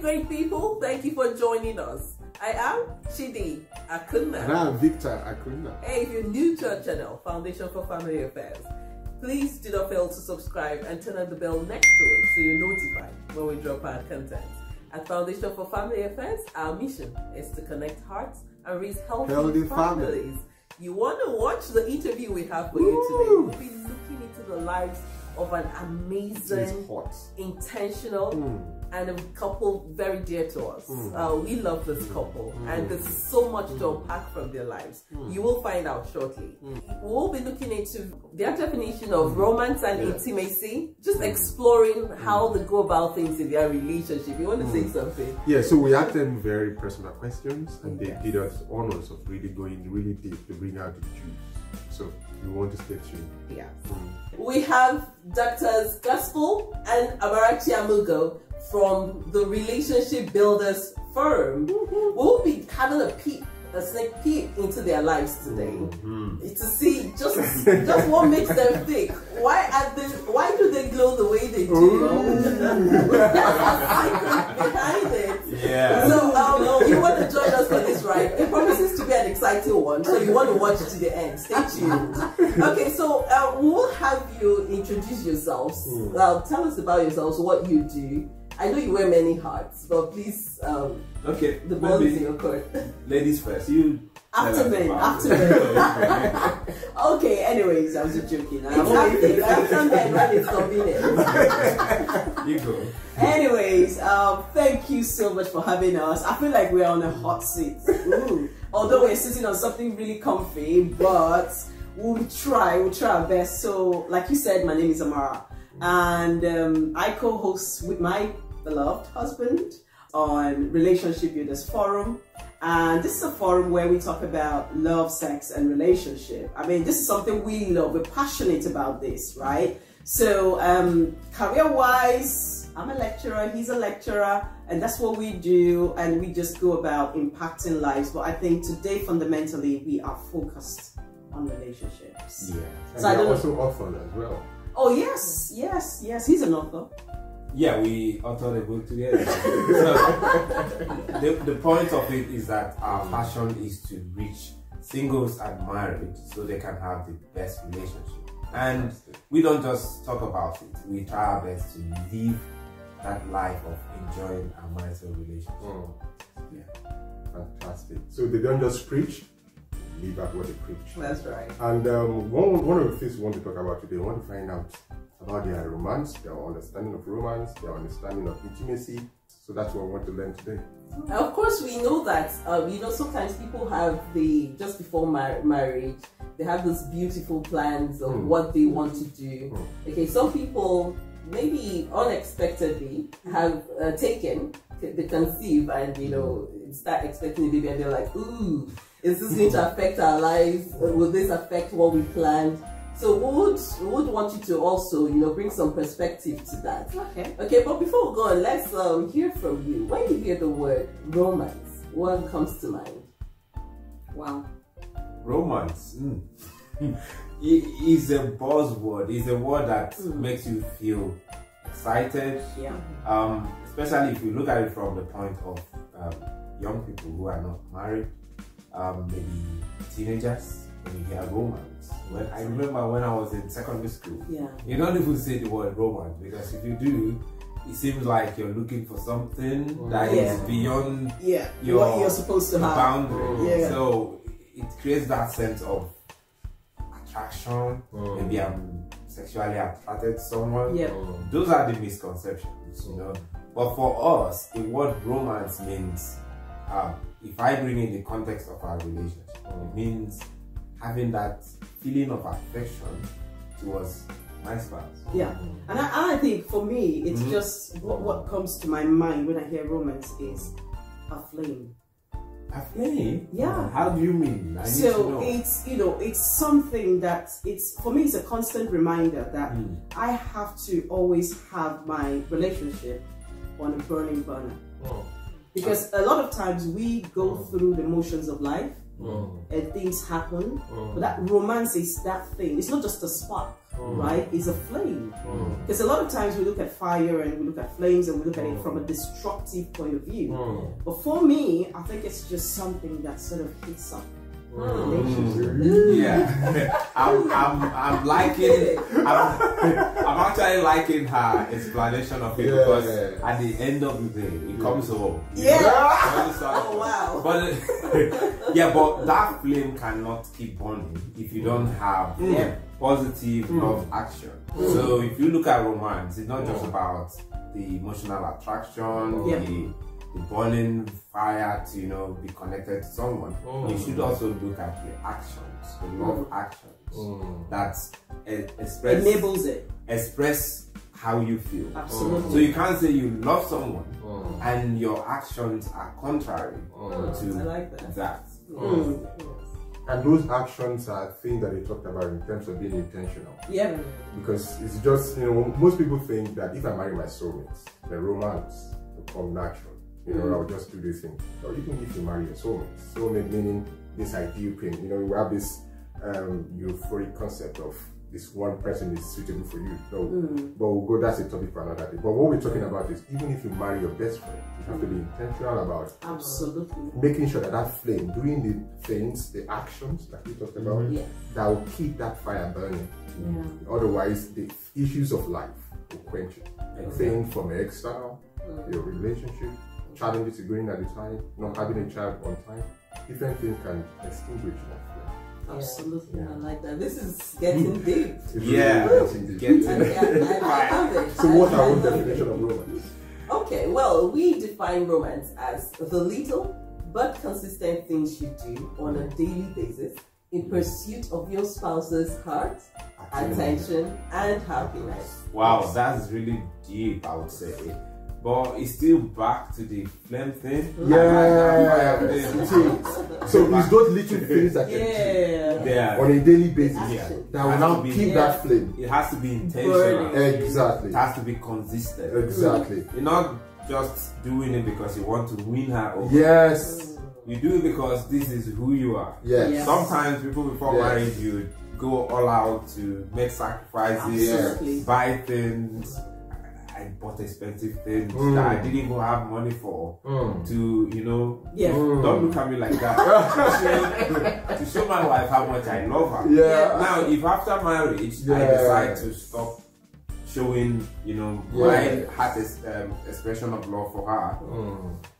Great people. Thank you for joining us. I am Chidi Akunna. And I'm Victor Akunna. Hey, if you're new to our channel, Foundation for Family Affairs, please do not fail to subscribe and turn on the bell next to it so you're notified when we drop our content. At Foundation for Family Affairs, our mission is to connect hearts and raise healthy, Healthy families. families. You want to watch the interview we have for you today? We'll be looking into the lives of an amazing, intentional, Mm. and a couple very dear to us. Mm. Uh, we love this couple, Mm. and there's so much to unpack from their lives. Mm. You will find out shortly. Mm. We'll be looking into their definition of romance and Yeah. intimacy, just Mm. exploring how they go about things in their relationship. You want to say Mm. something? Yeah, so we asked them very personal questions and they Yes. did us honors of really going really deep to bring out the juice. So you want to stay tuned. Yeah. Mm. We have Doctors Gospel and Amarachi Amaugo from the Relationship Builders Forum. We'll be having a peek, a sneak peek into their lives today. Mhm. to see just just what makes them tick. Why are they, why do they glow the way they do? There's a secret behind it. Yeah. So um, you want to join us for this ride? It promises to be an exciting one, so you want to watch it to the end. Stay tuned. Okay, so uh, we'll have you introduce yourselves. Hmm. Uh, tell us about yourselves, what you do. I know you wear many hats, but please, um, Okay. the ball is in your court. ladies first. You. After men, after men. okay, anyways, I was just joking. I'm happening. After men when it's convenient. you go. Anyways, um, thank you so much for having us. I feel like we're on a hot seat. Ooh. Although we're sitting on something really comfy, but we'll try, we'll try our best. So, like you said, my name is Amara, and um, I co-host with my beloved husband on Relationship Builders Forum. And this is a forum where we talk about love, sex, and relationship. I mean, this is something we love. We're passionate about this, right? So, um, career-wise, I'm a lecturer. He's a lecturer, and that's what we do. And we just go about impacting lives. But I think today, fundamentally, we are focused on relationships. Yeah. And So I you're don't know- also author as well. Oh yes, yes, yes. He's an author. Yeah, we authored a book together. so, the, the point of it is that our passion is to reach singles and married so they can have the best relationship. And we don't just talk about it, we try our best to live that life of enjoying a marital relationship. Oh, Yeah. fantastic. So they don't just preach, they live out what they preach. That's right. And um, one, one of the things we want to talk about today, we want to find out about their romance, their understanding of romance, their understanding of intimacy. So that's what we want to learn today. Of course, we know that. Um, you know, sometimes people have the just before mar- marriage, they have those beautiful plans of Mm. what they want to do. Mm. Okay, some people maybe unexpectedly have uh, taken, they conceive, and you know start expecting a baby, and they're like, "Ooh, is this going to affect our lives? Uh, Will this affect what we planned?" So we would we would want you to also you know bring some perspective to that. Okay. Okay, but before we go on, let's um, hear from you. When you hear the word romance, what comes to mind? Wow. Romance mm. it is a buzzword. It's a word that Mm. makes you feel excited, Yeah. um, especially if you look at it from the point of um, young people who are not married, um, maybe teenagers. When you hear romance, when I remember when I was in secondary school, Yeah. you don't even say the word romance because if you do, it seems like you're looking for something that is Yeah. beyond Yeah. Your- what you're supposed to the have. boundary. Yeah. So it creates that sense of attraction. Mm. Maybe I'm sexually attracted to someone. Yeah. Mm. Those are the misconceptions, you know. But for us, the word romance means, um, if I bring in the context of our relationship, it means having that feeling of affection towards my spouse. Yeah. And I, I think for me, it's Mhm. just what, what comes to my mind when I hear romance is a flame. A flame? Yeah. How do you mean? I So it's you know it's something that it's for me it's a constant reminder that Hmm. I have to always have my relationship on a burning burner Oh. because a lot of times we go Hmm. through the motions of life Oh. and things happen Oh. but that romance is that thing it's not just a spark right, is a flame. Mm. Because a lot of times we look at fire and we look at flames and we look at it from a destructive point of view. Mm. But for me, I think it's just something that sort of hits up. Mm. Yeah, I'm, I'm, I'm liking, I'm, I'm actually liking her explanation of it Yeah. because at the end of the day, it comes home. you Yeah. know? You understand? Oh, wow. But yeah, but that flame cannot keep burning if you don't have Yeah. positive love action. So if you look at romance, it's not just about the emotional attraction, Yeah. the, the burning fire to you know be connected to someone. You should also look at the actions, the love actions Mm. that express Enables it. express how you feel. Absolutely. So you can't say you love someone Mm. and your actions are contrary Mm. to I like that. that. Mm. And those actions are things that they talked about in terms of being intentional. Yeah. Because it's just, you know, most people think that if I marry my soulmate, the romance will come natural. You know, I'll just do this thing. Or even if you marry your soulmate, soulmate meaning this ideal thing. You know, we have this um, euphoric concept of this one person is suitable for you. No, mm. but we'll go. That's a topic for another day. But what we're talking about is even if you marry your best friend, you have to be intentional about Absolutely. making sure that that flame, doing the things, the actions that we talked about, mm-hmm. Yes. that will keep that fire burning. Yeah. Otherwise, the issues of life will quench it. Exactly. Things from the external, mm. your relationship, challenges you're going at the time, not having a child on time, different things can extinguish that flame. Absolutely. I like that. This is getting hmm. deep. Yeah. getting deep. Get I, I, I love it. So, what's I- our I definition it. of romance? Okay, well, we define romance as the little but consistent things you do on a daily basis in hmm. pursuit of your spouse's heart, attention, and happiness. Wow, that's really deep, I would say. But it's still back to the flame thing. Yeah. I like that fire See, thing. so it's those little things that you Yeah. Yeah. on a daily basis Yeah. that will now keep Yeah. that flame. It has to be intentional. Burning. Exactly. It has to be consistent. Exactly. You're not just doing it because you want to win her over. Yes. You do it because this is who you are. Yes. Yeah. Sometimes people before Yes. marriage you go all out to make sacrifices, Absolutely. buy things. I I bought expensive things Mm. that I didn't even have money for. Mm. To you know, Yeah. Mm. don't look at me like that. to, show, to show my wife how much I love her. Yeah. Now, if after marriage I decide to stop showing, you know, Yeah. my heart is, um, expression of love for her, Mm. it's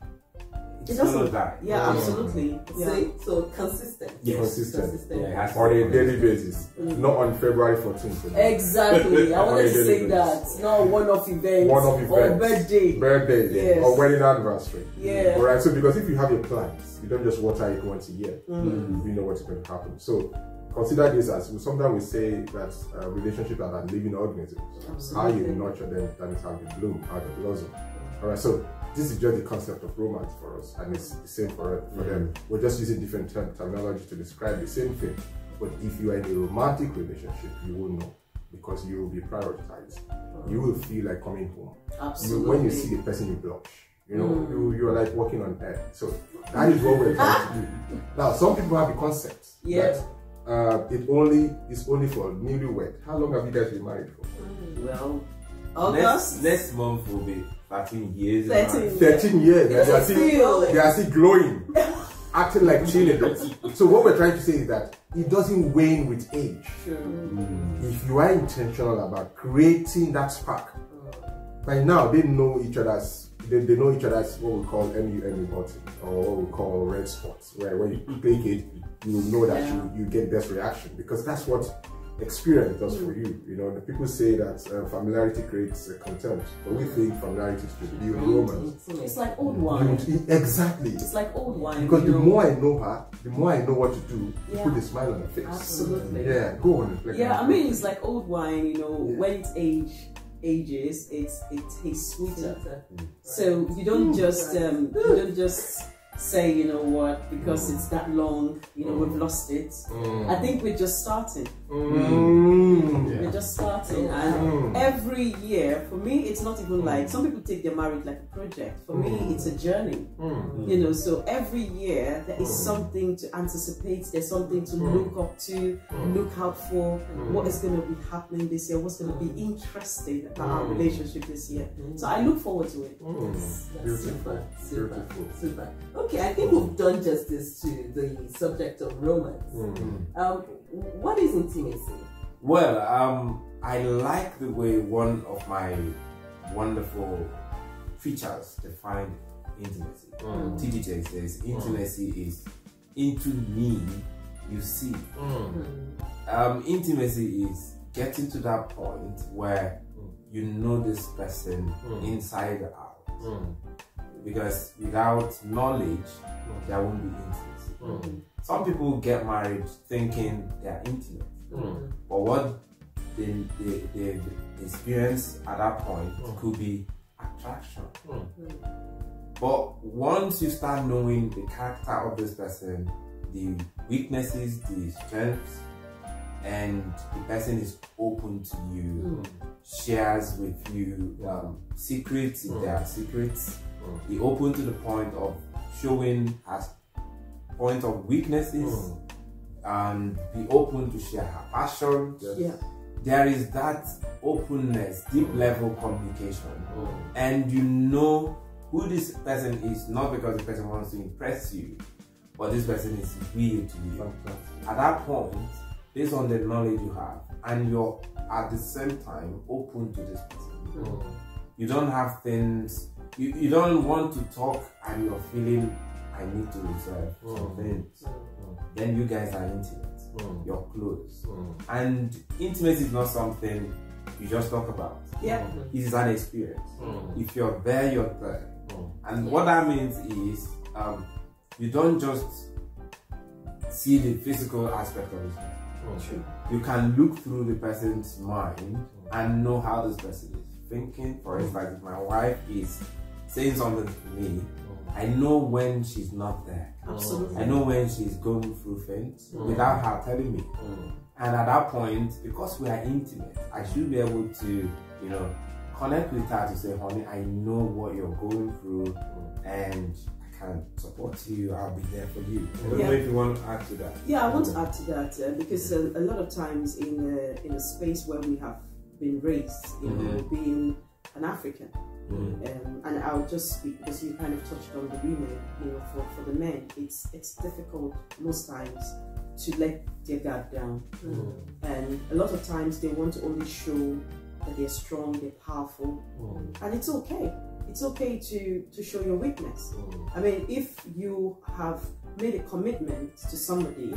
It gonna doesn't- die. Yeah, Mm. absolutely. Yeah. See? So consistent. Yes. Consistent. Consistent. Yeah, it has On a daily basis, not on February 14th. Exactly. I wanted to say that. Not one off event. One-off Or birthday. Birthday Yes. or wedding anniversary. Yeah. All right. So because if you have your plans, you don't just water it once a year. Mm. You know what's going to happen. So consider this as sometimes we say that uh, relationships are like living organisms. Absolutely. How you nurture them, that is how they bloom, how they blossom. All right. So this is just the concept of romance for us, and it's the same for for them. Mm. We're just using different term- terminology to describe the same thing. But if you are in a romantic relationship, you will know because you will be prioritized. You will feel like coming home. You, Absolutely. when you see the person, you blush. You know, mm. you, you're like walking on air. So that is what we're trying to do. Now, some people have the concept Yeah. that uh, it only is only for newlywed. How long have you guys been married for? Mm. Well, Next, August. next month will be 13 years. 13. man. 13 years. and They are still, Still. they are still glowing, acting like teenagers. So what we're trying to say is that it doesn't wane with age. Sure. If you are intentional about creating that spark, by now they know each other's they, they know each other's what we call MUME button or what we call red spots, where when you click it, you know that you, you get best reaction because that's what experience does for you. You know, the people say that uh, familiarity creates uh, contempt, but we think familiarity should build romance. It's like old wine. Build- exactly. It's like old wine. Because the know. more I know her, the more I know what to do, to Yeah. put a smile on her face. Absolutely. Yeah, go on. Like Yeah, I mean it's like old wine, you know, Yeah. when it age ages, it's it tastes sweeter. Sweeter. So you don't just um you don't just say, you know what, because Mm. it's that long, you know, we've Mm. lost it. Mm. I think we're just starting. Mm. We're just starting. Yeah. And Mm. every year, for me, it's not even like some people take their marriage like a project. For me, Mm. it's a journey. Mm. You know, so every year there is Mm. something to anticipate, there's something to Mm. look up to, Mm. look out for. Mm. What is going to be happening this year? What's going to be interesting about our Mm. relationship this year? Mm. So I look forward to it. Mm. That's Beautiful. super, super, Beautiful. super. Okay, I think we've done justice to the subject of romance. Mm. Um, what is intimacy? Well, um, I like the way one of my wonderful features defined intimacy. Mm. TDJ says intimacy is into me, you see. Mm. Um, intimacy is getting to that point where you know this person Mm. inside out. Because without knowledge, there won't be intimacy. Mm. Some people get married thinking they are intimate, Mm. but what they, they, they experience at that point Mm. could be attraction. Mm. But once you start knowing the character of this person, the weaknesses, the strengths, and the person is open to you, shares with you um, secrets if there are secrets, Mm. be open to the point of showing her point of weaknesses, Mm. and be open to share her passion. Yes. Yeah. There is that openness, deep level communication Mm. and you know who this person is not because the person wants to impress you, but this person is real to you. Fantastic. At that point, based on the knowledge you have, and you're at the same time open to this person, Mm. you don't have things, you, you don't want to talk and you're feeling, I need to reserve some Mm. things. Then you guys are intimate, Mm. you're close. Mm. And intimacy is not something you just talk about, Yeah. it is an experience. Mm. If you're there, you're there. Mm. And what that means is um, you don't just see the physical aspect of it. Mm. You can look through the person's mind and know how this person is thinking. For instance, if my wife is saying something to me, I know when she's not there. Absolutely. I know when she's going through things Mm. without her telling me. Mm. And at that point, because we are intimate, I should be able to, you know, connect with her to say, honey, I know what you're going through and I can support you. I'll be there for you. I don't know Yeah. if you want to add to that. Yeah, I want to add to that uh, because uh, a lot of times in a, in a space where we have been raised, you know, being an African, Mm. um, and I'll just speak because you kind of touched on the women, you know, for, for the men, it's it's difficult most times to let their guard down, Mm. and a lot of times they want to only show that they're strong, they're powerful, Mm. and it's okay. It's okay to to show your weakness. Mm. I mean, if you have made a commitment to somebody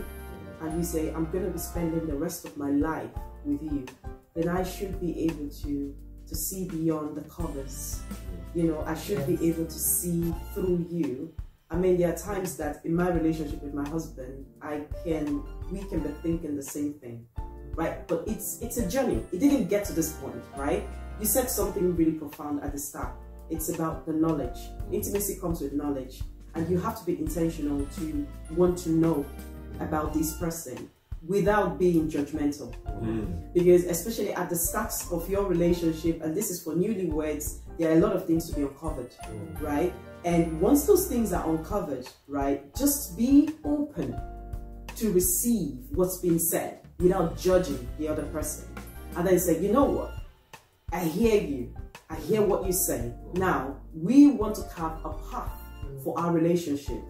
and you say, I'm going to be spending the rest of my life with you, then I should be able to to see beyond the covers. Mm. You know, I should be able to see through you. I mean, there are times that in my relationship with my husband, I can we can be thinking the same thing, right? But it's it's a journey. It didn't get to this point, right? You said something really profound at the start. It's about the knowledge. Mm. Intimacy comes with knowledge, and you have to be intentional to want to know about this person without being judgmental. Mm. Because especially at the start of your relationship, and this is for newlyweds, there are a lot of things to be uncovered, mm. right? And once those things are uncovered, right, just be open to receive what's being said without judging the other person. And then say, you know what? I hear you. I hear what you say. Now, we want to carve a path for our relationship.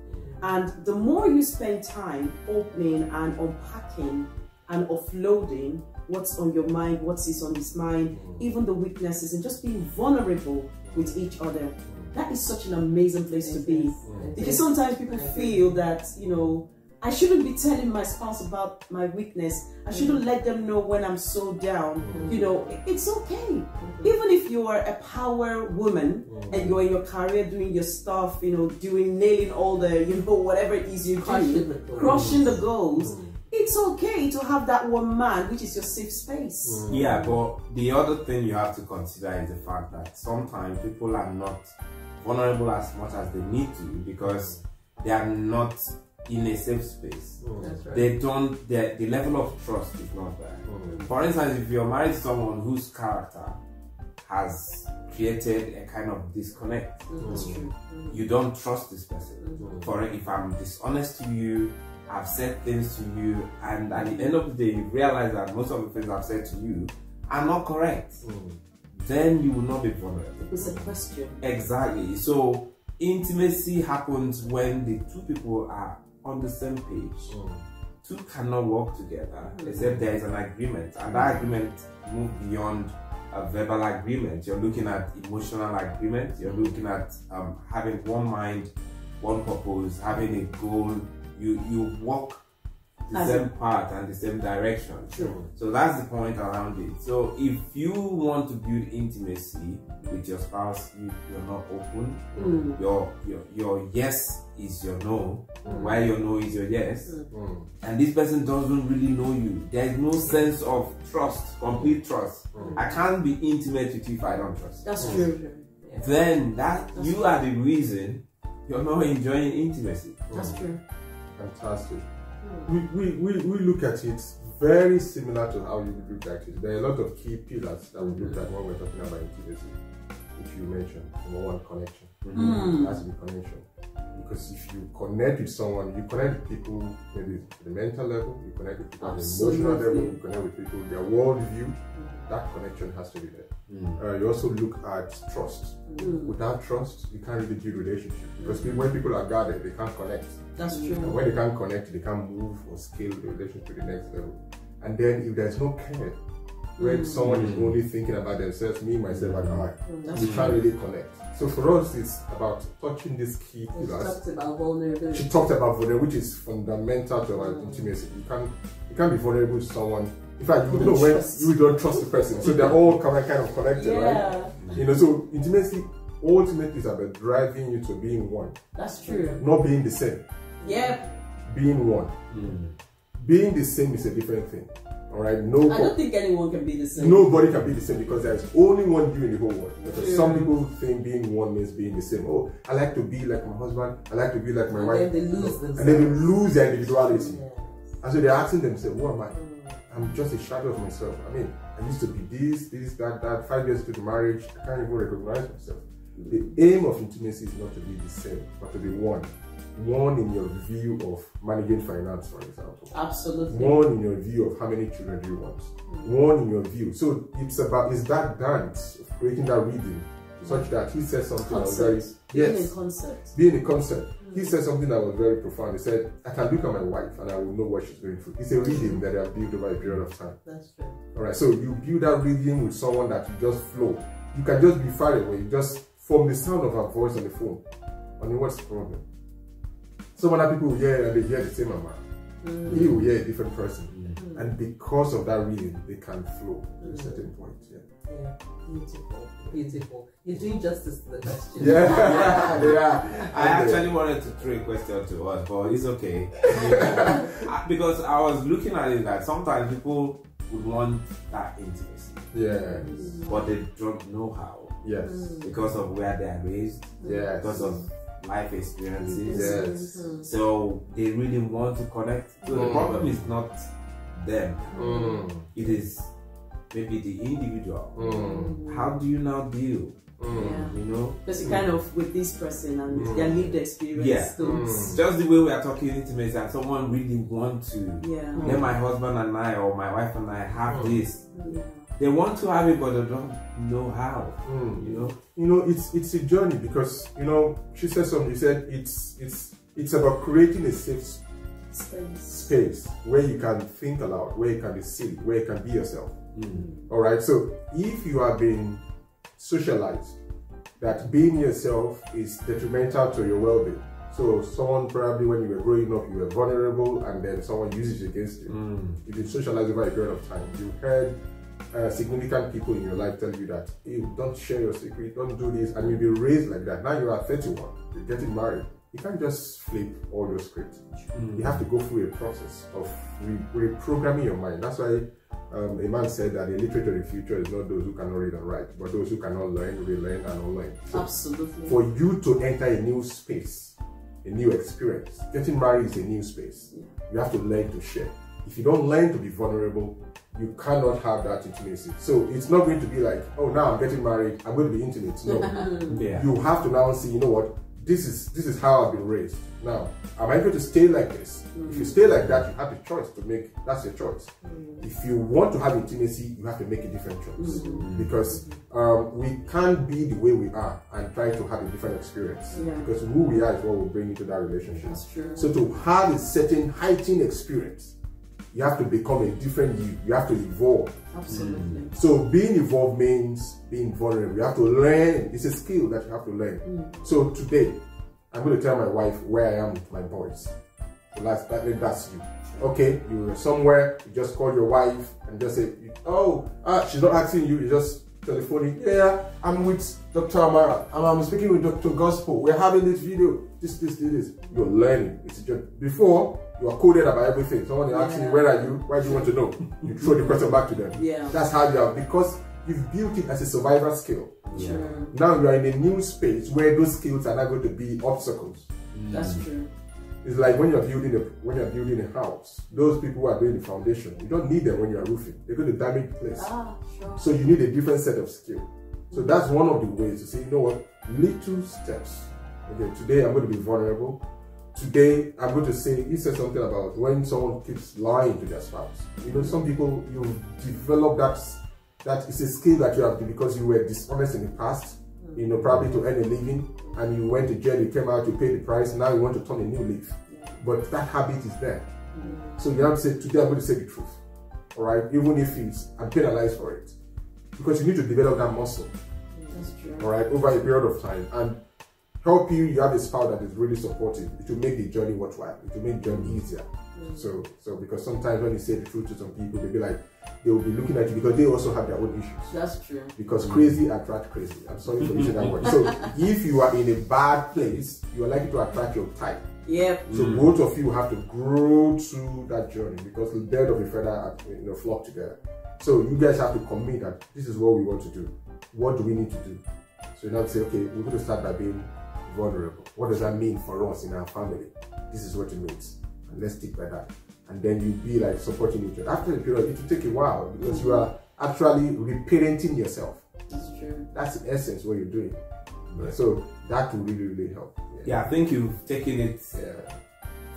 And the more you spend time opening and unpacking and offloading what's on your mind, what is on his mind, mm. even the weaknesses, and just being vulnerable with each other, that is such an amazing place to be. Mm. Because sometimes people feel that, you know, I shouldn't be telling my spouse about my weakness. I shouldn't mm. let them know when I'm so down. Mm. You know, it's okay. Mm-hmm. Even if you are a power woman mm. and you're in your career doing your stuff, you know, doing nailing all the, you know, whatever it is you do, crushing the goals. It's okay to have that one man, which is your safe space. Yeah, but the other thing you have to consider is the fact that sometimes people are not vulnerable as much as they need to because they are not in a safe space. Mm. That's right. They don't. The, the level of trust is not there. Mm. For instance, if you're married to someone whose character has created a kind of disconnect, mm, That's mm. true. you don't trust this person. For if I'm dishonest to you, I've said things to you, and at the end of the day, you realize that most of the things I've said to you are not correct, Mm. then you will not be vulnerable. It's a question. Exactly. So intimacy happens when the two people are on the same page. Mm. Two cannot work together except there is an agreement, and that agreement moves beyond a verbal agreement. You're looking at emotional agreement. You're looking at um, having one mind, one purpose, having a goal. You you walk the As a- same path and the same direction. True. So that's the point around it. So if you want to build intimacy with your spouse, you, you're not open. Mm. Your your your yes is your no, Mm. while your no is your yes. Mm. And this person doesn't really know you. There is no sense of trust, complete trust. Mm. I can't be intimate with you if I don't trust. That's Mm. true. Then that That's you are the reason you're not enjoying intimacy. That's Mm. true. Fantastic. We, we, we, we look at it very similar to how you look at it. There are a lot of key pillars that we look at when we're talking about intimacy, which you mentioned. Number one, connection. Mm. Has to be connection. Because if you connect with someone, you connect with people maybe at the mental level, you connect with people at the emotional level, you connect with people, their worldview, that connection has to be there. Mm. Uh, you also look at trust. Mm. Without trust, you can't really build relationship because when people are guarded, they can't connect. That's And true. when they can't connect, they can't move or scale the relationship to the next level. And then if there's no care, when Mm. someone is Mm. only thinking about themselves, me, myself, and I, That's we true. can't really connect. So for us, it's about touching these key We pillars. talked about vulnerability. She talked about vulnerability, which is fundamental to our Mm. intimacy. You can't you can't be vulnerable to someone. In fact, you You know don't when trust. you don't trust the person. So they're all kind of, kind of connected, right? Yeah, You know, so intimacy ultimately is about driving you to being one, That's true. not being the same. Yeah. Being one. Mm. Being the same is a different thing. All right, I don't think anyone can be the same. nobody can be the same because there's only one you in the whole world. Because Yeah. some people think being one means being the same. Oh, I like to be like my husband. I like to be like my and wife. then they lose themselves. And then they lose their individuality. Yeah. And so they're asking themselves, who am I? Mm. I'm just a shadow of myself. I mean, I used to be this, this, that, that. Five years into the marriage, I can't even recognize myself. The aim of intimacy is not to be the same, but to be one. One in your view of managing finance, for example. Absolutely. One in your view of how many children do you want. Mm. One in your view. So it's about it's that dance of creating that rhythm, such that he said something that was very Concept. Being yes, in concept. being a concept. He mm. said something that was very profound. He said, I can look at my wife and I will know what she's going through. It's a rhythm that I have built over a period of time. That's true. All right, so you build that rhythm with someone that you just flow. You can just be far away, you just from the sound of her voice on the phone. I mean, what's the problem? Some other people will hear and they hear the same amount. Mm. He will hear a different person. Mm. And because of that rhythm, they can flow to a certain point. Yeah. Yeah, beautiful, beautiful. You're doing justice to the question. Yeah, yeah. I actually wanted to throw a question to us, but it's okay. Uh, because I was looking at it that sometimes people would want that intimacy, Yes. but they don't know how Yes. because of where they are raised, Yes. because of life experiences. Yes. Mhm. So they really want to connect. So the Mm. problem is not them, Mm. it is maybe the individual. Mm. How do you now deal? Mm. You know? Because you kind of with this person and Mm. their lived experience. Yeah. Mm. Just the way we are talking intimacy and someone really want to Yeah. let my husband and I or my wife and I have Mm. this. Yeah. They want to have it but they don't know how. Mm. You know? you know it's it's a journey because you know she said something she said it's it's it's about creating a safe Space. space where you can think aloud where you can be silly where you can be yourself Mm. all right so if you are being socialized that being yourself is detrimental to your well-being so someone probably when you were growing up you were vulnerable and then someone uses it against you Mm. you've been socialized over a period of time. You heard uh, significant people in your life tell you that, hey, don't share your secret, don't do this, and you'll be raised like that. Now you are 31, you're getting married. You can't just flip all your script. Mm. You have to go through a process of re- reprogramming your mind. That's why um, a man said that the illiterate of the future is not those who cannot read and write, but those who cannot learn, relearn, and unlearn. So Absolutely. for you to enter a new space, a new experience. Getting married is a new space. You have to learn to share. If you don't learn to be vulnerable, you cannot have that intimacy. So it's not going to be like, oh, now I'm getting married, I'm going to be intimate. No, Yeah. you have to now see, you know what, this is this is how I've been raised. Now, am I going to stay like this? If you stay like that, you have a choice to make. That's your choice. If you want to have intimacy, you have to make a different choice because um, we can't be the way we are and try to have a different experience. Yeah. Because who we are is what will bring into that relationship. That's true. So to have a certain heightened experience, you have to become a different you. You have to evolve. Absolutely. So being evolved means being vulnerable. You have to learn. It's a skill that you have to learn. So today, I'm going to tell my wife where I am with my boys. So that's that, that's you. Okay, you were somewhere. You just call your wife and just say, "Oh, ah, she's not asking you. You just telephoning. Yeah, I'm with Dr. Amara. and I'm speaking with Dr. Gospel. We're having this video. This, this, this, this. You're learning. It's just before you are coded about everything. Someone is asking you, "Where are you? Why do you want to know?" You throw the question back to them. Yeah. That's how you are because you've built it as a survival skill. True. Now you are in a new space where those skills are not going to be obstacles. That's true. It's like when you're building a when you're building a house. Those people who are doing the foundation, you don't need them when you're roofing. They're going to damage the place. Ah, sure. So you need a different set of skill. So that's one of the ways to say, you know what, little steps. Okay, today I'm going to be vulnerable. Today I'm going to say, you said something about when someone keeps lying to their spouse. You know, some people you develop that that is a skill that you have to because you were dishonest in the past. Mm. You know, probably to earn a living, and you went to jail, you came out, you paid the price. Now you want to turn a new leaf, but that habit is there. Mm. So you have to say, today I'm going to say the truth. All right, even if it's I'm penalized for it, because you need to develop that muscle. That's true. All right, over a period of time, and help you. You have a spouse that is really supportive. It will make the journey worthwhile. It will make the journey easier. Mm. So, so because sometimes when you say the truth to some people, they'll be like, they will be looking at you because they also have their own issues. That's true. Because crazy attract crazy. I'm sorry for using that word. So if you are in a bad place, you are likely to attract your type. Yep. So mm. both of you have to grow through that journey because the bird of a feather are, you know, flock together. So you guys have to commit that this is what we want to do. What do we need to do? So now say, okay, we're going to start by being vulnerable. What does that mean for us in our family? This is what it means. And let's stick by that. And then you'll be like supporting each other. After a period, it will take a while because you are actually reparenting yourself. That's true. That's in essence what you're doing. So that will really, really help. Yeah, I think you've taken it Yeah.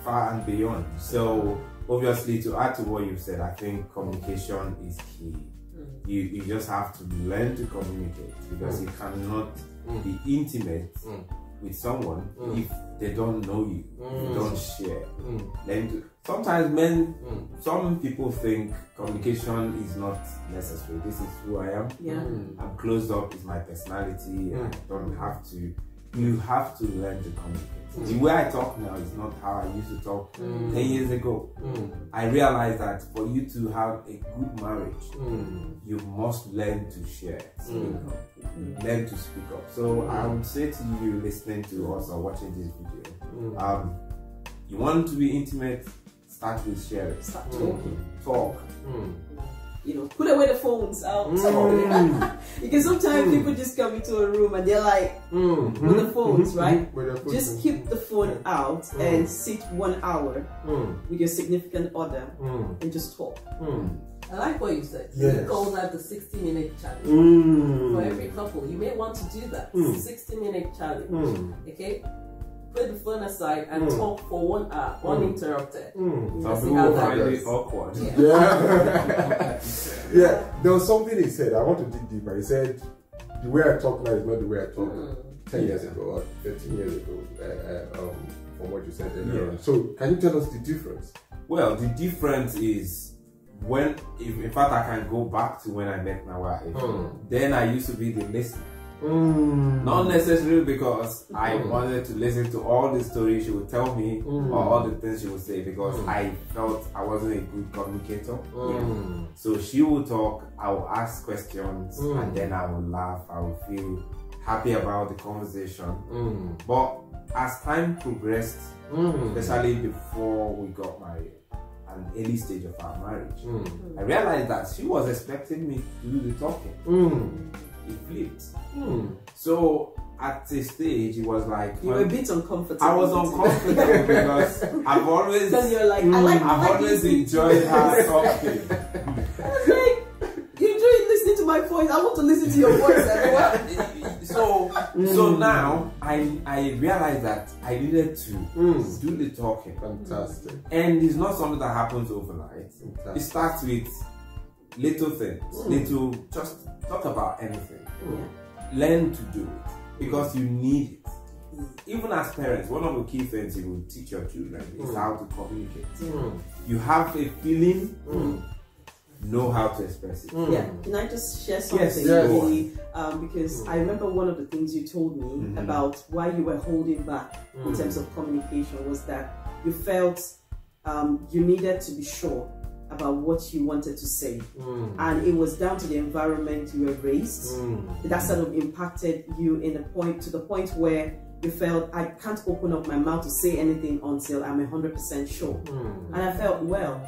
far and beyond. So obviously, to add to what you've said, I think communication is key. You, you just have to learn to communicate because you cannot Mm. be intimate Mm. With someone Mm. if they don't know you, Mm. you don't share. Mm. Learn to, sometimes men, Mm. some people think communication is not necessary. This is who I am. Yeah. Mm. I'm closed up. It's my personality. Mm. I don't have to. You have to learn to communicate. Mm. The way I talk now is not how I used to talk Mm. ten years ago. Mm. I realized that for you to have a good marriage, Mm. you must learn to share, Mm. learn to speak up. So I would say to you, listening to us or watching this video, Mm. um, you want to be intimate, start with sharing. Start Mm. talking. Talk. You know, put away the phones out. Mm. because sometimes Mm. people just come into a room and they're like, Mm. With the phones, Mhm. right? With the phones. just keep the phone out Mm. and sit one hour Mm. with your significant other Mm. and just talk. Mm. I like what you said. Yes. You call that the 60 minute challenge. Mm. For every couple, you may want to do that. Mm. 60 minute challenge. Mm. Okay? Put the phone aside and Mm. talk for one hour, uninterrupted. Mm. Some Let's see people will find goes. it awkward. Yeah. Yeah. yeah. There was something he said. I want to dig deeper. He said, "The way I talk now is not the way I talk Mm. ten years ago or thirteen years ago." Uh, uh, um, from what you said earlier. Yeah. So, can you tell us the difference? Well, the difference is when, if, in fact, I can go back to when I met my wife. Mm. Then I used to be the listener. Mm. Not necessarily because I Mm. wanted to listen to all the stories she would tell me Mm. or all the things she would say because Mm. I felt I wasn't a good communicator. Mm. So she would talk, I would ask questions, Mm. and then I would laugh. I would feel happy about the conversation. Mm. But as time progressed, especially before we got married, an early stage of our marriage. I realized that she was expecting me to do the talking. Mm. It flipped. Mm. So at a stage it was like You were a bit uncomfortable. I was uncomfortable because I've always Because you're like, I like, I I've like always enjoyed her talking. I was like, you enjoy listening to my voice. I want to listen to your voice as well. so so now I I realized that I needed to Mm. do the talking. Fantastic. And it's not something that happens overnight. It starts with little things, Mm. little just talk about anything. Yeah. Learn to do it because you need it. Even as parents, one of the key things you will teach your children is Mm. how to communicate. Mm. You have a feeling, Mm. know how to express it. Mm. Yeah, can I just share something? Yes, yes. really? Um, because I remember one of the things you told me Mhm. about why you were holding back in Mm. terms of communication was that you felt um, you needed to be sure about what you wanted to say, Mm. and it was down to the environment you were raised. Mm. That sort of impacted you in a point to the point where you felt I can't open up my mouth to say anything until I'm hundred percent sure. Mm. And I felt, well,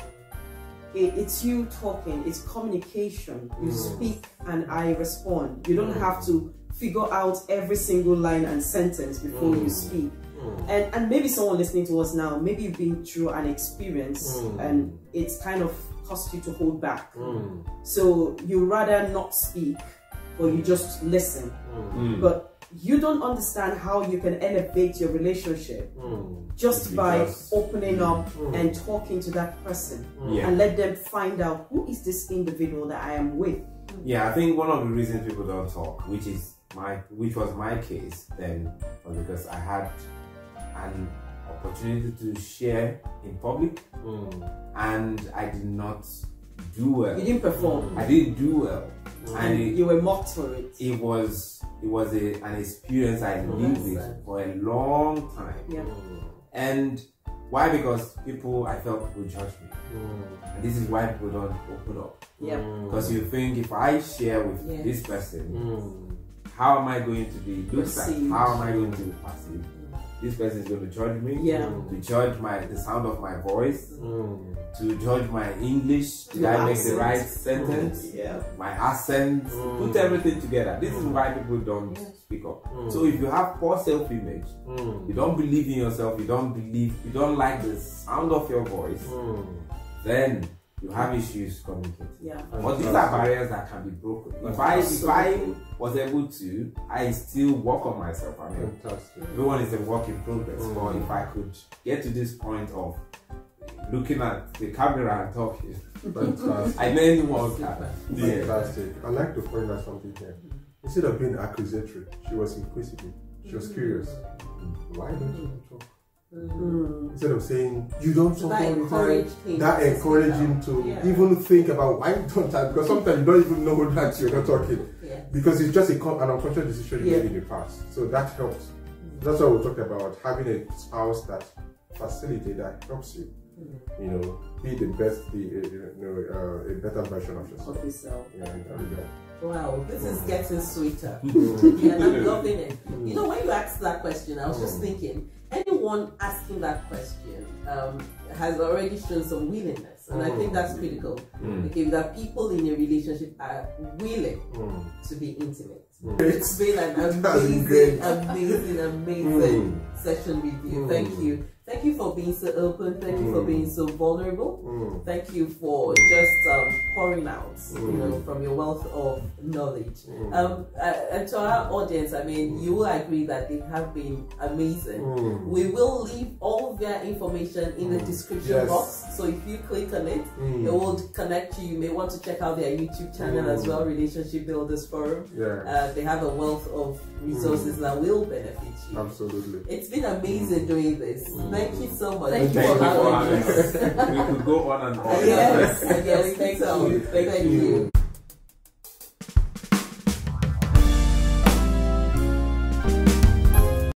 it, it's you talking, it's communication. You Mm. speak and I respond. You don't Mm. have to figure out every single line and sentence before you Mm. speak. Mm. And, and maybe someone listening to us now, maybe you've been through an experience Mm. and it's kind of caused you to hold back. Mm. So you rather not speak or you just listen. Mm. But you don't understand how you can elevate your relationship Mm. just by Because- opening up Mm. and talking to that person Yeah. and let them find out who is this individual that I am with. Yeah, I think one of the reasons people don't talk, which is my, which was my case then, was because I had an opportunity to share in public, Mm. and I did not do well. You didn't perform, I didn't do well, and and it, you were mocked for it. it was it was a, an experience I lived with for a long time. Yeah. Mm. And why? Because people, I felt, would judge me, Mm. and this is why people don't open up. Yeah. Mm. Because you think if I share with Yes. this person, Mm. how am I going to be looked at? How am I going to be perceived? This person is going to judge me. Yeah. To judge my the sound of my voice. Mm. To judge my English. Did Your I make the right sentence? Yeah. My accent. Mm. Put everything together. This is why people don't Yes. speak up. Mm. So if you have poor self-image, Mm. you don't believe in yourself, you don't believe, you don't like the sound of your voice, Mm. then you have issues communicating. Yeah. But these are barriers that can be broken. If I if I was able to, I still work on myself. I mean, Fantastic. everyone is a work in progress. Mm. But if I could get to this point of looking at the camera and talking, Fantastic. I know anyone can. Yeah. Fantastic. I'd like to point out something here. Instead of being accusatory, she was inquisitive. She was curious. Why don't you talk? Mm. Instead of saying, you don't So talk that all the time, that to him to Yeah. even think about why you don't I? Because sometimes you don't even know that you're not talking. Yeah. Because it's just a, an unconscious decision you Yeah. made in the past. So that helps. That's why we talk about having a spouse that facilitates, that helps you. You know, be the best, the uh, you know, uh, a better version of yourself. Of yourself. Yeah, in that regard. Wow, this is getting sweeter. Mm. yeah, I'm loving it. You know, when you asked that question, I was just Mm. thinking, anyone asking that question um, has already shown some willingness, and I think that's critical. Mm. Okay, that people in a relationship are willing Mm. to be intimate. Mm. It's been an amazing, amazing, amazing Mm. session with you. Mm. Thank you. Thank you for being so open. Thank you for Mm. being so vulnerable. Mm. Thank you for just um, pouring out, you Mm. know, from your wealth of knowledge. Mm. Um, uh, and to our audience, I mean, you will agree that they have been amazing. Mm. We will leave all their information in the Mm. description Yes. box. So if you click on it, Mm. it will connect you. You may want to check out their YouTube channel as Mm. well, Relationship Builders Forum. Yeah, Uh, they have a wealth of resources Mm. that will benefit you. absolutely. It's been amazing doing this. Mm. Thank you so much. Thank Thank you for having having us. us. we could go on and on. Yes, yes, Thank so. you. Thank Thank you. you.